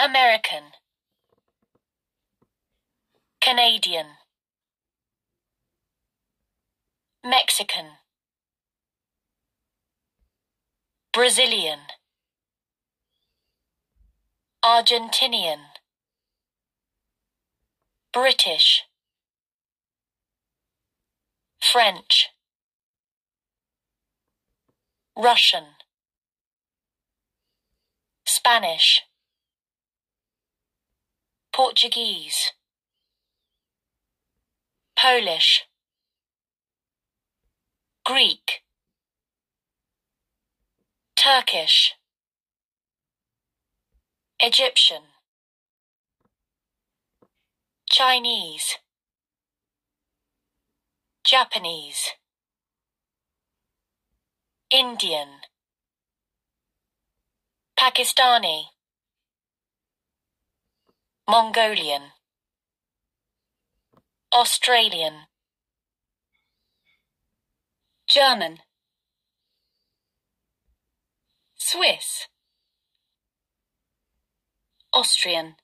American. Canadian. Mexican. Brazilian. Argentinian. British. French. Russian. Spanish Portuguese. Polish. Greek. Turkish. Egyptian. Chinese. Japanese. Indian. Pakistani Mongolian Australian German Swiss Austrian